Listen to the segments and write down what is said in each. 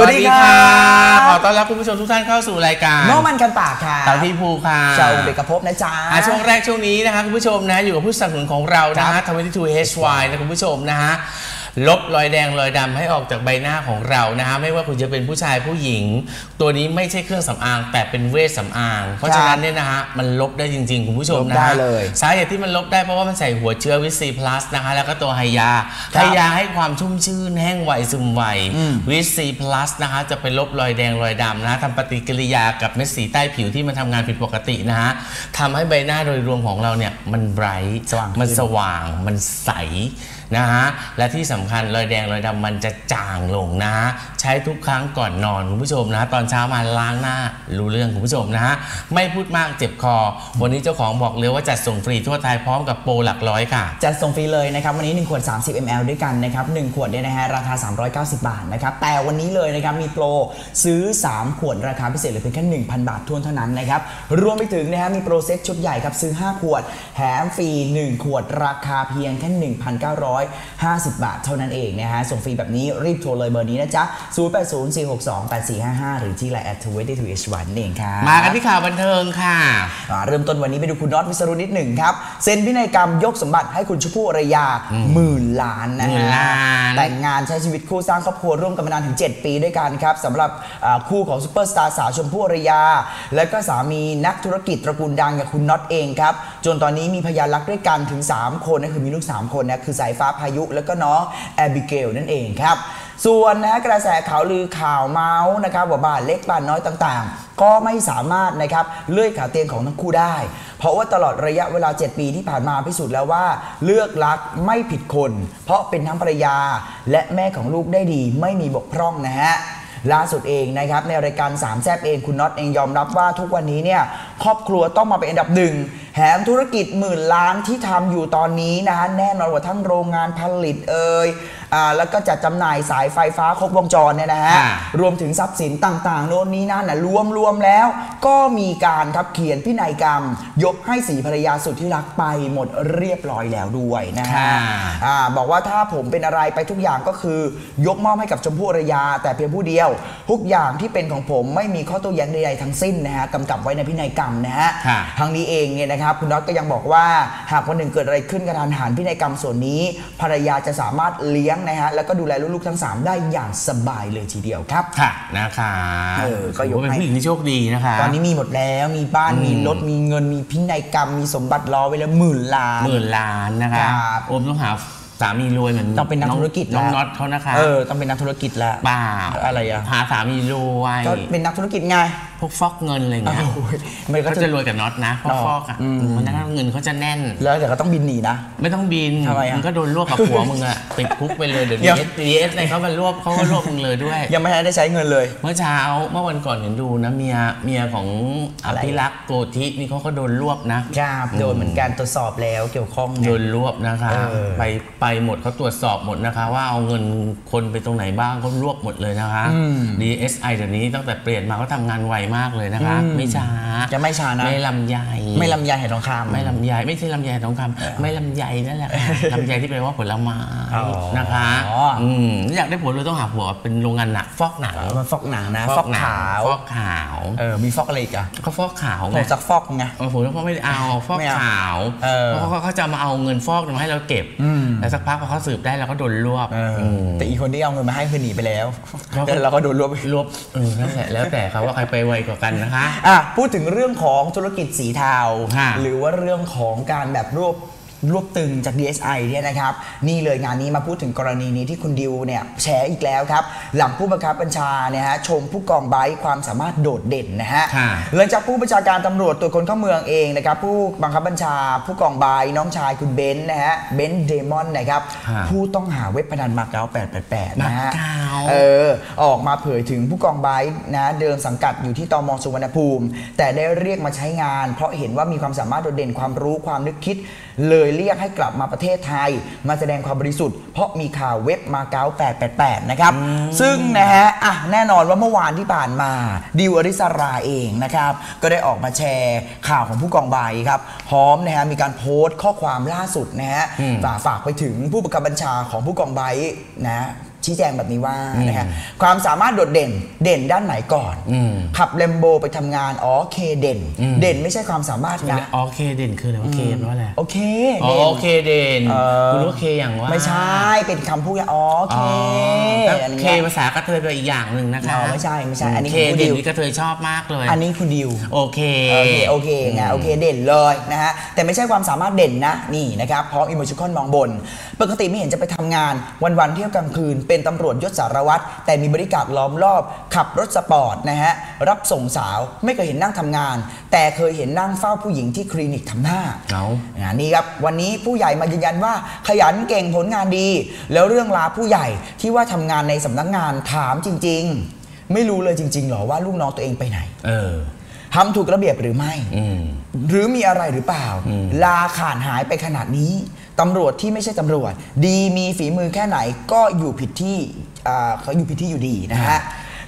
วัสดีครับขอต้อนรับคุณผู้ชมทุกท่านเข้าสู่รายการโนมันกันปากค่ะเต่าที่ภูค่ะชาวเบกภพนะจ๊ะอะช่วงแรกช่วงนี้นะคะคุณผู้ชมนะอยู่กับผู้สนับสนุนของเรานะครัฮะบ22 HY นะคุณผู้ชมนะฮะ ลบรอยแดงรอยดำให้ออกจากใบหน้าของเรานะฮะไม่ว่าคุณจะเป็นผู้ชายผู้หญิง ตัวนี้ไม่ใช่เครื่องสำอางแต่เป็นเวชสำอาง เพราะฉะนั้นเนี่ยนะฮะมันลบได้จริง ๆ คุณผู้ชมนะลบได้ฮะเลยสาเหตุที่มันลบได้เพราะว่ามันใส่หัวเชื้อวิตซีพลัสนะคะแล้วก็ตัวไฮยาครัไฮบยาให้ความชุ่มชื่นแห้งไวซึมไวอืมวิตซีพลัสนะคะจะไปลบรอยแดงรอยดำนะทำปฏิกิริยากับเม็ดสีใต้ผิวที่มันทำงานผิดปกตินะฮะทำให้ใบหน้าโดยรวมของเราเนี่ยมันไบรท์สว่างขึ้นมันสว่างมันใส นะฮะและที่สำคัญรอยแดงรอยดำมันจะจางลงนะฮะ ใช้ทุกครั้งก่อนนอนคุณผู้ชมนะ ตอนเช้ามาล้างหน้ารู้เรื่องคุณผู้ชมนะฮะไม่พูดมากเจ็บคอ วันนี้เจ้าของบอกเลยว่าจัดส่งฟรีทั่วไทยพร้อมกับโปรหลักร้อยค่ะ จัดส่งฟรีเลยนะครับ วันนี้ 1 ขวด 30 ml ด้วยกันนะครับ 1 ขวดเนี่ยนะฮะราคา 390 บาทนะครับ แต่วันนี้เลยนะครับมีโปรซื้อ 3 ขวดราคาพิเศษเหลือเพียงแค่1,000 บาทถ้วนเท่านั้นนะครับรวมไปถึงนะฮะมีโปรเซ็ตชุดใหญ่ครับซื้อ 5 ขวดแถมฟรี1 ขวดราคาเพียงแค่1,950 บาท เท่านั้นเองนะฮะส่งฟรีแบบนี้รีบโทรเลยเบอร์นี้นะจ๊ะ0804628455 หรือที่ไลน์ at 22 h 1นั่นเองครับมากันที่ข่าวบันเทิงค่ะอ่าเริ่มต้นวันนี้ไปดูคุณน็อตวิศรุตนิดหนึ่งครับ เซ็นพินัยกรรมยกสมบัติให้คุณชมพู่อารยาหมื่นล้านนะหมื่นฮะล้านแต่งงานใช้ชีวิตคู่สร้างครอบครัวร่วมกันมานานถึง 7 ปีด้วยกันครับสำหรับอ่าคู่ของซูเปอร์สตาร์สาวชมพู่อารยา และก็สามีนักธุรกิจตระกูลดังอย่างคุณน็อตเองครับจนตอนนี้มีพยานรักด้วยกันถึง 3 คนนะคือมีลูก 3 คนนะคือสายฟ้าพายุ แล้วก็น้องแอบิเกลนั่นเองครับ ส่วนนะกระแสข่าวลือข่าวเมาส์นะครับว่าบ้านเล็กบ้านน้อยต่างๆ ก็ไม่สามารถนะครับเลื่อยขาเตียงของทั้งคู่ได้ เพราะว่าตลอดระยะเวลา 7 ปีที่ผ่านมาพิสูจน์แล้วว่า เลือกรักไม่ผิดคน เพราะเป็นทั้งภรรยา และแม่ของลูกได้ดี ไม่มีบกพร่องนะฮะล่าสุดเองนะครับในรายการสามแซบเองคุณน็อตเองยอมรับว่าทุกวันนี้เนี่ยครอบครัวต้องมาเป็นอันดับหนึ่งแถมธุรกิจหมื่นล้านที่ทำอยู่ตอนนี้นะฮะแน่นอนว่าทั้งโรงงานผลิตเอ่ยอ่าแล้วก็จัดจำหน่ายสายไฟฟ้าครบวงจรเนี่ยนะฮะค่ะรวมถึงทรัพย์สินต่างๆ โน่นนี้นั่นนะรวมรวมๆแล้ว ก็มีการครับเขียนพินัยกรรม ยกให้สีภรรยาสุดที่รักไปหมดเรียบร้อยแล้วด้วยนะฮะค่ะอ่าบอกว่าถ้าผมเป็นอะไรไปทุกอย่างก็คือ ยกมอบให้กับชมพู่อารยา แต่เพียงผู้เดียว ทุกอย่างที่เป็นของผมไม่มีข้อโต้แย้งใดๆทั้งสิ้นนะฮะกำกับไว้ในพินัยกรรมนะฮะค่ะ ทางนี้เองเนี่ยนะครับคุณน็อตก็ยังบอกว่า หากวันหนึ่งเกิดอะไรขึ้นกระทันหันพินัยกรรมส่วนนี้ ภรรยาจะสามารถเลี้ยงนะฮะแล้วก็ดูแลลูกๆทั้งสามได้อย่างสบายเลยทีเดียวครับ ค่ะนะคะเออก็ยกถือว่าเป็นให้ผู้หญิงที่โชคดีนะคะ ตอนนี้มีหมดแล้วมีบ้านอืมมีรถมีเงินมีพินัยกรรม มีสมบัติรอไว้แล้วหมื่นล้านหมื่นล้านนะคะครับ โอมต้องหา สามีรวยเหมือนต้องเป็นนักธุรกิจน้องแล้วน็อตเขานะคะเออต้องเป็นนักธุรกิจแล้วเปล่าอะไรอะหาสามีรวยก็เป็นนักธุรกิจไงพวกฟอกเงินอะไรเงี้ยโอ้ยมันก็เขาจะจะรวยกับน็อตนะเพราะอ๋อฟอกอะอืมมันนั้นเงินเขาจะแน่น แล้วแต่ก็ต้องบินหนีนะไม่ต้องบินทำไมอะมึงก็โดนรวบกับผัวมึงอะติดคุกไปเลยเดี๋ยวเดี๋ยวดีเอสดีเอสอะไรเขามารวบเขาก็รวบมึงเลยด้วย ยังไม่ทันได้ใช้เงินเลย เมื่อเช้าเมื่อวันก่อนเห็นดูนะเมียเมียของออะไรภิรักษ์โกธินี่เขาก็โดนรวบนะครับโดนเหมือนกันตรวจสอบแล้วเกี่ยวข้องโดเนี่ยนรวบนะคะเออไปไปหมดเขาตรวจสอบหมดนะคะ ว่าเอาเงินคนไปตรงไหนบ้างเขารวบหมดเลยนะคะอืม DSI เดี๋ยวนี้ตั้งแต่เปลี่ยนมาเขาทำงานไวมากเลยนะคะอืมไม่ช้าจะไม่ช้านะไม่ลำไยไม่ลำไยเห็นทองคำไม่ลำไยไม่ใช่ลำไยทองคำไม่ลำไยนั่นแหละค่ะลำไยที่แปลว่าผลไม้อ๋อนะคะมอยากได้ผลเลยต้องหาผัวเป็นโรงงานหนักฟอกหนังเออมันฟอกหนังนะฟอกหนังขาวฟอกขาวเออมีฟอกอะไรอีกอะก็ฟอกขาวผไงงซักฟอกไงเออผมก็ไม่ได้เอาฟอกไม่เอาขาวเออเพราะเขาเขาจะมาเอาเงินฟอกมาให้เราเก็บอืมแล้วสักพักพอเขาสืบได้เราก็โดนรวบเอออมแต่อีกคนที่เอาเงินมาให้คือหนีไปแล้วเขาก็แล้วเราก็โดนรวบรวบเออนั่นแหละแล้วแต่เขาว่าใครไปไวกว่ากันนะคะอะพูดถึงเรื่องของธุรกิจสีเทาค่ะหรือว่าเรื่องของการแบบรวบ รวบตึงจาก DSI เนี่ยนะครับนี่เลยงานนี้มาพูดถึงกรณีนี้ที่คุณดิวเนี่ยแฉอีกแล้วครับ หลังผู้บังคับบัญชาเนี่ยฮะชมผู้กองไบร์ทความสามารถโดดเด่นนะฮะค่ะหลังจากผู้บัญชาการตำรวจตรวจคนเข้าเมืองเองนะครับผู้บังคับบัญชา ผู้กองไบร์ทน้องชายคุณเบนซ์นะฮะเบนซ์เดมอนนะครับค่ะผู้ต้องหาเว็บพนันมาเก๊า888นะฮะมาเก๊าเออออกมาเผยถึงผู้กองไบร์ทนะเดิมสังกัดอยู่ที่ตมสุวรรณภูมิ แต่ได้เรียกมาใช้งาน เพราะเห็นว่ามีความสามารถโดดเด่นความรู้ความนึกคิด เลยเรียกให้กลับมาประเทศไทย มาแสดงความบริสุทธิ์เพราะมีข่าวเว็บมาเก๊า888 นะครับ ซึ่งนะฮะอะแน่นอนว่าเมื่อวานที่ผ่านมาดิวอริสราเองนะครับ ก็ได้ออกมาแชร์ข่าวของผู้กองไบร์ทครับพร้อมนะฮะมีการโพสต์ข้อความล่าสุดนะฮะอืมฝากฝากไปถึงผู้บังคับบัญชาของผู้กองไบร์ทนะ ชี้แจงแบบนี้ว่านะฮะความสามารถโดดเด่นเด่นด้านไหนก่อนอืมขับเลมโบไปทำงานอ๋อเคเด่น เด่นไม่ใช่ความสามารถนะโอเคเด่นคืออะไรวะเคว่าอะไรโอเคอ๋อเด่นโอเคเด่นเออคุณรู้ว่าเคอย่างว่าไม่ใช่เป็นคำพูดอ๋อเคอ๋ออันเคนี้ภาษากระเทยเป็นอีกอย่างหนึ่งนะคะอ๋อไม่ใช่ไม่ใช่อันนี้เคคุณดิเด่นวนี่กระเทยชอบมากเลย อันนี้คุณดิวโอเคโอเคโอเคไงโอเคเด่นเลยนะฮะแต่ไม่ใช่ความสามารถเด่นนะนี่นะครับเพราะอิโมชิคอนมองบน ปกติไม่เห็นจะไปทำงานวันๆเที่ยวกลางคืนเป็นตำรวจยศสารวัตรแต่มีบริการล้อมรอบ ขับรถสปอร์ตนะฮะรับส่งสาวไม่เคยเห็นนั่งทำงาน แต่เคยเห็นนั่งเฝ้าผู้หญิงที่คลินิกทำหน้าเอางานนี้ครับวันนี้ผู้ใหญ่มายืนยันว่าขยันเก่งผลงานดี แล้วเรื่องราวผู้ใหญ่ที่ว่าทำงานในสำนักงานถามจริง ๆ ไม่รู้เลยจริง ๆหรอว่าลูกน้องตัวเองไปไหน เออ ทำถูกระเบียบหรือไม่อืมหรือมีอะไรหรือเปล่า ลาขาดหายไปขนาดนี้ตำรวจที่ไม่ใช่ตำรวจ ดีมีฝีมือแค่ไหนก็อยู่ผิดที่อ่าเขาอยู่ผิดที่อยู่ดีนะฮะ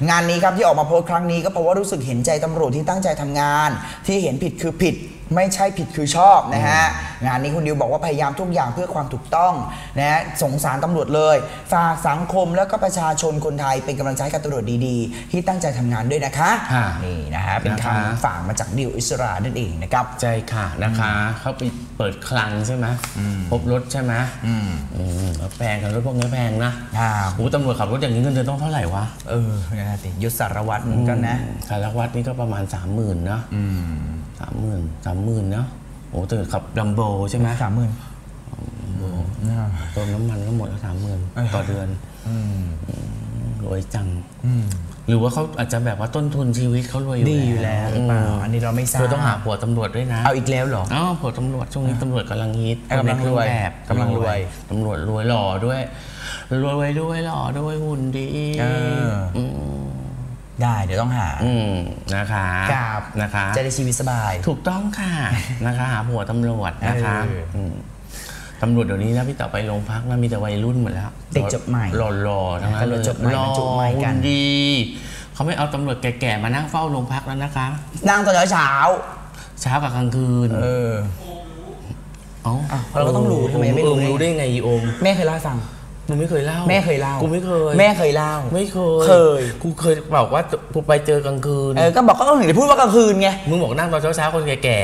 งานนี้ครับที่ออกมาโพสต์ครั้งนี้ก็เพราะว่ารู้สึกเห็นใจตำรวจที่ตั้งใจทำงาน ที่เห็นผิดคือผิด ไม่ใช่ผิดคือชอบนะฮะ งานนี้คุณดิวบอกว่าพยายามทุกอย่างเพื่อความถูกต้องนะฮะสงสารตำรวจเลย ฝากสังคมแล้วก็ประชาชนคนไทยเป็นกำลังใจให้กับตำรวจดีๆ ที่ตั้งใจทำงานด้วยนะคะ ค่ะ นี่นะฮะเป็นนะคะ คำฝากมาจากดิวอิสรานั่นเองนะครับ ใจค่ะนะคะ เขาไปเปิดคลังใช่ไหมพบรถใช่ไหมอืมแล้วแพงกันรถพวกนี้แพงนะครับโอ้ตำรวจขับรถอย่างนี้เงินเดือนต้องเท่าไหร่วะเออนั่นนะสิยศสารวัตรเหมือนกันนะ สารวัตรนี่ก็ประมาณสามหมื่นนะ สามหมื่นสามหมื่นเนาะโอ้แต่ขับลัมโบใช่ไหมสามหมื่นเติมน้ำมันก็หมดแล้วสามหมื่นต่อเดือนอืมรวยจังหรือว่าเขาอาจจะแบบว่าต้นทุนชีวิตเขารวยอยู่ดีอยู่แล้วหรือเปล่าอันนี้เราไม่ทราบเธอต้องหาผัวตำรวจด้วยนะเอาอีกแล้วเหรออ๋อผัวตำรวจช่วงนี้ตำรวจกำลังฮิตเออกำลังรวยคนในเคอแบบกำลังรวยตำรวจรวยหล่อด้วยรวยด้วยหล่อด้วยหุ่นดีเอออืม ได้เดี๋ยวต้องหา อืมนะคะครับ นะคะ จะได้ชีวิตสบาย ถูกต้องค่ะนะคะหาผัวตำรวจนะคะเอออื มตำรวจเดี๋ยวนี้นะพี่ต่อไปโรงพักนะมีแต่วัยรุ่นหมดแล้วเด็กจบใหม่หล่อๆทั้งนั้นเลยจบใหม่หล่อจบใหม่กัน หุ่ดีเขาไม่เอาตำรวจแก่ๆมานั่งเฝ้าโรงพักแล้วนะคะ นั่งตอนเช้าเช้ากับกลางคืนๆเออ เอ้าอ้าวเราก็ต้องรู้ทำไมไม่รู้ เออรู้ได้ไงอีโอม แม่เคยเล่าให้ฟัง มึงไม่เคยเล่า แม่เคยเล่ากูไม่เคย แม่เคยเล่า ไม่เคย เคย กูเคยบอกว่ากูไปเจอกลางคืน เออ ก็บอกก็ต้องถึงได้พูดว่ากลางคืนไง มึงบอกนั่งตอนเช้าๆคนแก่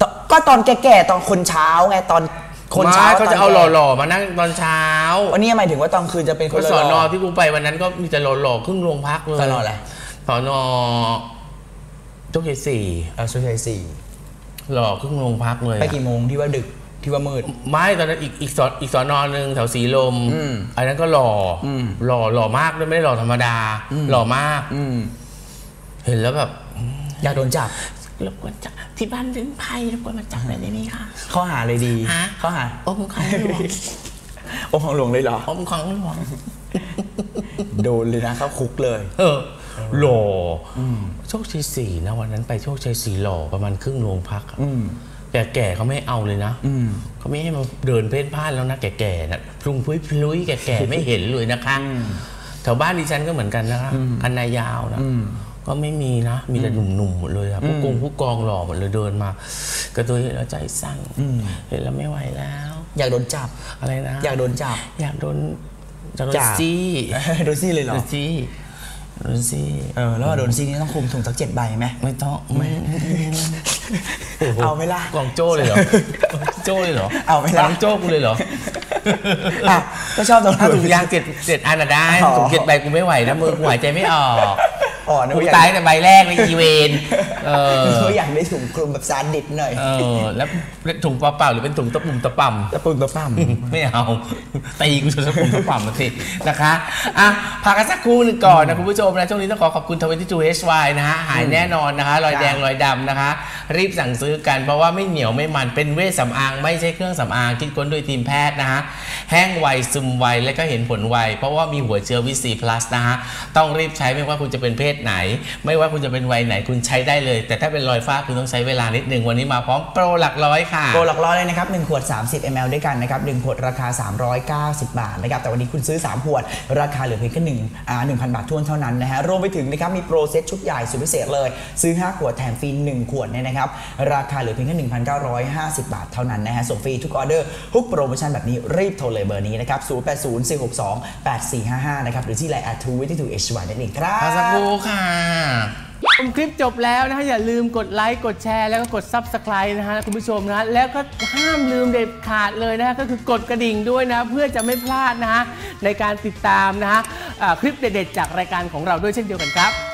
ตก็ตอนแก่ๆตอนคนเช้าไงตอนๆคนเช้าไม่เขาจะเอาตนหแก่ล่อๆมานั่งตอนเช้าวันนี้หมายถึงว่าตอนคืนจะเป็นคก็นละสอนหอล่อที่กูไปวันนั้นก็มีแต่หล่อๆครึ่งโรงพักเลยสอนออะไรสอนอโชคชัยสี่เออสุดท้ายสี่หล่อครึ่งโรงพักเลย ไปอะกี่โมงที่ว่าดึก ที่ว่ามืด ไม่ตอนนั้นอีกอีกสอนอีกสอนอหนึ่งแถวสีลมอืมอันนั้นก็หล่ออมหล่อหล่อมากด้วยไม่ได้หล่อธรรมดา หล่อมากอืมเห็นแล้วแบบอยากโดนจับรบกวนจับที่บ้านเลี้ยงไพ่รบกวนมาจับหน่อยได้ไหมคะข้อหาเลยดีฮะข้อหาอมของหลวงโอ้ของหลวงเลยเหรออมของหลวงโดนเลยนะเข้าคุกเลย เออหล่ออโชคชัยสี่นะวันนั้นไปโชคชัยสี่หล่อประมาณครึ่งโรงพักอะอืม แก่ๆเขาไม่เอาเลยนะอืมเขาไม่ให้มาเดินเพ่นพ่านแล้วนะแก่ๆนะพลุงพลุยพลุยแก่ๆไม่เห็นเลยนะคะแถวบ้านดิฉันก็เหมือนกันนะคะอันนายาวนะก็ไม่มีนะ มีแต่หนุ่มๆหมดเลยอะผู้กองผู้กองหล่อหมดเลยเดินมา กระตัวเห็นแล้วใจสั่นเห็นแล้วไม่ไหวแล้ว อยากโดนจับอะไรนะ อยากโดนจับ อยากโดนอยากโดนจับซี่โดนซี่เลยเหรโดอนซี่ โดนซี่เออแล้วโดนซี่นี่ต้องคุมถุงสักเจ็ดใบไหมไม่ต้องไม่เอาไหมล่ะกองโจ้เลยเหรอโจ้เลยเหรอเอาไหมล่ะกองโจ้กูเลยเหรออะก็ชอบตรงถ้านั้นถุงยางเจ็ดเจ็ดอันอะได้อ๋อถุงเจ็ดใบกูไม่ไหวนะมือกูหายใจไม่ออก อ๋อนึกกูว่าอยากตายแต่ใบแรกในอีเวนเออนึกว่าอยากได้ถุงคลุมแบบซานดิสหน่อย เออ แล้วถุงเปล่าๆหรือเป็นถุงตะปุ่มตะป่ำตะปุ่มตะป่ำไม่เอาตีกูจนสะปุ่มสะป่ำมาสินะคะอะพักกันสักครู่หนึงก่อนนะคุณผู้ชมนะช่วงนี้ต้องขอขอบคุณ22 HY นะฮะหายแน่นอนนะคะรอยแดงรอยดำนะคะ รีบสั่งซื้อกันเพราะว่าไม่เหนียวไม่มันเป็นเวชสำอางไม่ใช่เครื่องสำอางคิดค้นโดยทีมแพทย์นะฮะแห้งไวซึมไวและก็เห็นผลไวเพราะว่ามีหัวเชื้อวิซีพลัสนะฮะต้องรีบใช้ไม่ว่าคุณจะเป็นเพศไหน ไม่ว่าคุณจะเป็นวัยไหนคุณใช้ได้เลย แต่ถ้าเป็นรอยฝ้าคุณต้องใช้เวลานิดหนึ่งวันนี้มาพร้อมโปรหลักร้อยค่ะโปรหลักร้อยเลยนะครับ1ขวด 30 ml ด้วยกันนะครับ1ขวดราคา 390 บาทนะครับแต่วันนี้คุณซื้อ 3 ขวด ราคาเหลือเพียงแค่หนึ่งอ่า1,000บาททวนเท่านั้นนะฮะรวมไปถึงนะครับมีโปรเซตชุดใหญ่สุดพิเศษเลย ซื้อ 5 ขวดแถมฟรี1ขวดเนี่ยนะครับราคาเหลือเพียงแค่ 1,950 บาทเท่านั้นนะฮะส่งฟรีทุกออเดอร์ทุกโปรโมชั่นแบบนี้รีบโทรเลยเลยเบอร์นี้นะครับ 0804628455 นะครับ หรือที่ไลน์ at 2 2 2 h y นั่นเองครับพักสักครู่ค่ะชมคลิปจบแล้วนะฮะอย่าลืมกดไลค์กดแชร์แล้วก็กด Subscribe นะฮะคุณผู้ชมนะฮะแล้วก็ห้ามลืมเด็ดขาดเลยนะฮะก็คือกดกระดิ่งด้วยนะ เพื่อจะไม่พลาดนะฮะในการติดตามนะฮะอ่าคลิปเด็ดๆจากรายการของเราด้วยเช่นเดียวกันครับ